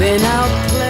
been out playing.